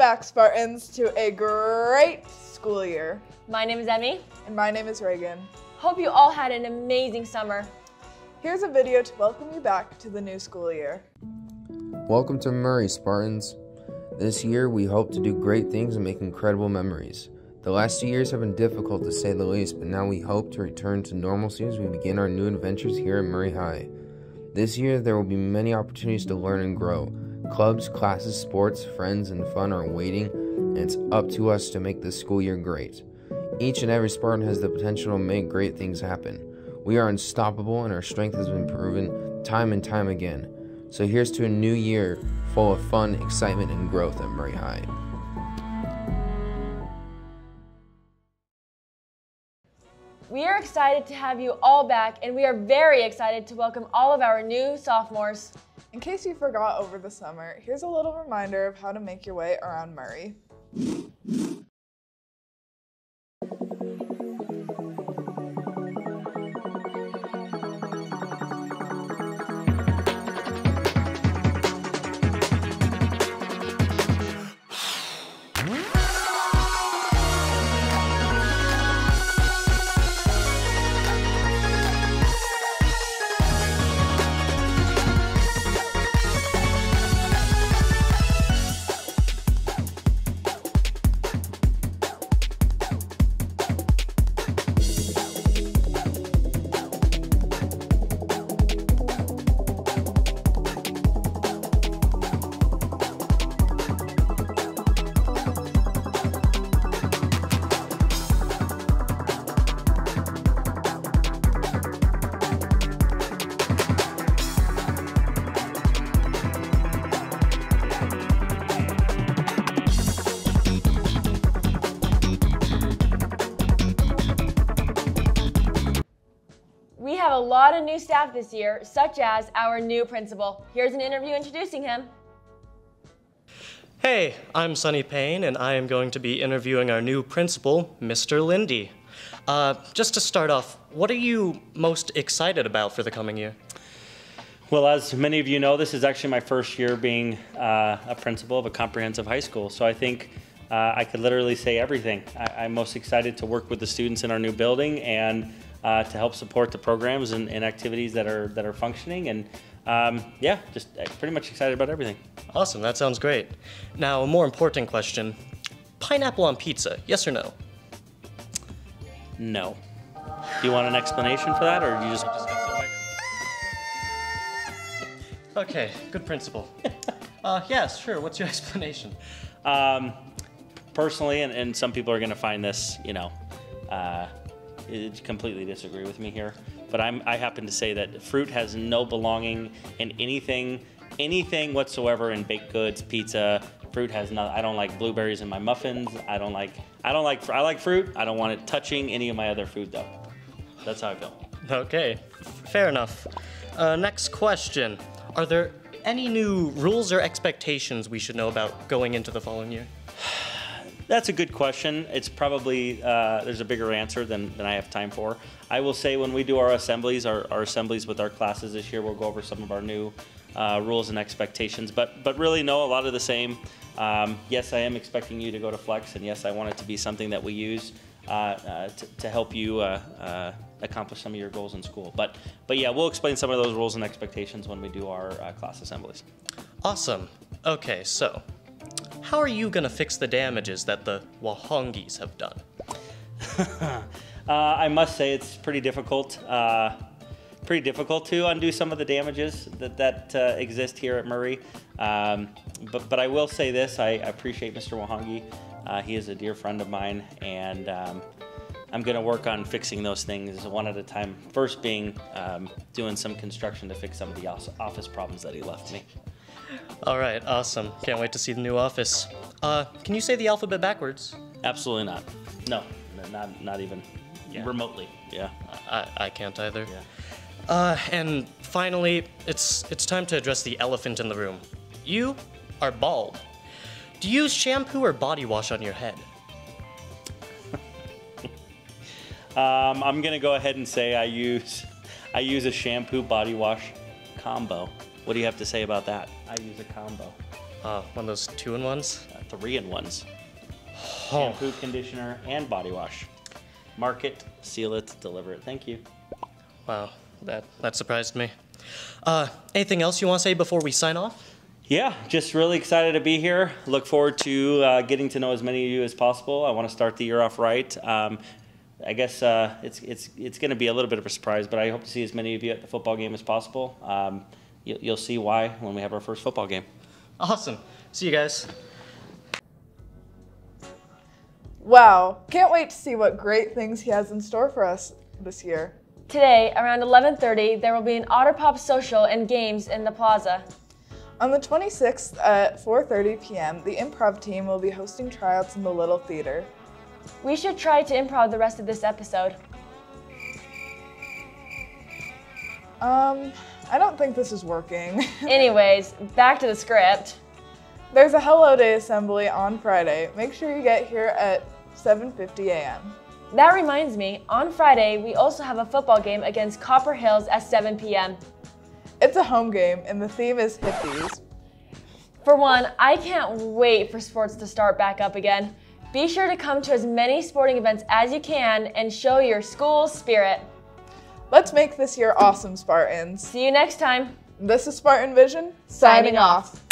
back, Spartans, to a great school year. My name is Emmy. And my name is Reagan. Hope you all had an amazing summer. Here's a video to welcome you back to the new school year. Welcome to Murray, Spartans. This year, we hope to do great things and make incredible memories. The last two years have been difficult to say the least, but now we hope to return to normalcy as we begin our new adventures here at Murray High. This year, there will be many opportunities to learn and grow. Clubs, classes, sports, friends, and fun are waiting, and it's up to us to make this school year great. Each and every Spartan has the potential to make great things happen. We are unstoppable, and our strength has been proven time and time again. So here's to a new year full of fun, excitement, and growth at Murray High. We are excited to have you all back, and we are very excited to welcome all of our new sophomores. In case you forgot over the summer, here's a little reminder of how to make your way around Murray. Of new staff this year, such as our new principal. Here's an interview introducing him. Hey, I'm Sonny Payne, and I am going to be interviewing our new principal, Mr. Lindy. Uh, just to start off, what are you most excited about for the coming year? Well, as many of you know, this is actually my first year being uh, a principal of a comprehensive high school. So I think uh, I could literally say everything. I, am most excited to work with the students in our new building and uh, to help support the programs and, and, activities that are that are functioning. And um, yeah, just uh, pretty much excited about everything. Awesome, that sounds great. Now, a more important question: pineapple on pizza, yes or no? No. Do you want an explanation for that, or you just? Okay, good principle. uh, yes, sure. What's your explanation? Um, personally, and, and, some people are going to find this, you know, uh, completely disagree with me here. But I'm, I happen to say that fruit has no belonging in anything, anything whatsoever in baked goods, pizza. Fruit has no. I don't like blueberries in my muffins. I don't like. I don't like. I like fruit. I don't want it touching any of my other food though. That's how I feel. Okay, fair enough. Uh, next question. Are there any new rules or expectations we should know about going into the following year? That's a good question. It's probably, uh, there's a bigger answer than, than I have time for. I will say when we do our assemblies, our, our assemblies with our classes this year, we'll go over some of our new uh, rules and expectations, but, but really no, a lot of the same. Um, yes, I am expecting you to go to Flex, and yes, I want it to be something that we use uh, uh to, to, help you uh, uh, accomplish some of your goals in school. But, but yeah, we'll explain some of those rules and expectations when we do our class assemblies. Awesome. Okay, so how are you going to fix the damages that the Wahongis have done? uh, I must say it's pretty difficult. Uh, pretty difficult to undo some of the damages that, that uh, exist here at Murray. Um, but, but I will say this, I appreciate Mr. Wahongi. Uh, he is a dear friend of mine, and um, I'm going to work on fixing those things one at a time. First being um, doing some construction to fix some of the office problems that he left me. All right, awesome. Can't wait to see the new office. Uh, can you say the alphabet backwards? Absolutely not. No, not not even yeah. remotely. Yeah. I, I can't either. Yeah. Uh, and finally, it's it's time to address the elephant in the room. You are bald. Do you use shampoo or body wash on your head? um, I'm gonna go ahead and say I use I use a shampoo body wash combo. What do you have to say about that? I use a combo. Uh, one of those two in ones? Uh, three in ones. Oh, Shampoo, conditioner, and body wash. Mark it, seal it, deliver it. Thank you. wow, that that surprised me. Uh, anything else you want to say before we sign off? Yeah, just really excited to be here. Look forward to uh, getting to know as many of you as possible. I want to start the year off right. Um, I guess uh, it's it's it's going to be a little bit of a surprise, but I hope to see as many of you at the football game as possible. Um, you, you'll see why when we have our first football game. Awesome. See you guys. Wow, can't wait to see what great things he has in store for us this year. Today, around 11:30, there will be an Otter Pop social and games in the plaza. On the 26th at 4:30 p.m., the improv team will be hosting tryouts in the Little Theater. We should try to improv the rest of this episode. Um, I don't think this is working. Anyways, back to the script. There's a Hello Day assembly on Friday. Make sure you get here at 7:50 a.m. That reminds me, on Friday, we also have a football game against Copper Hills at 7 p.m. It's a home game and the theme is hippies. For one, I can't wait for sports to start back up again. Be sure to come to as many sporting events as you can and show your school spirit. Let's make this year awesome, Spartans. See you next time. This is Spartan Vision, Signing signing off. off.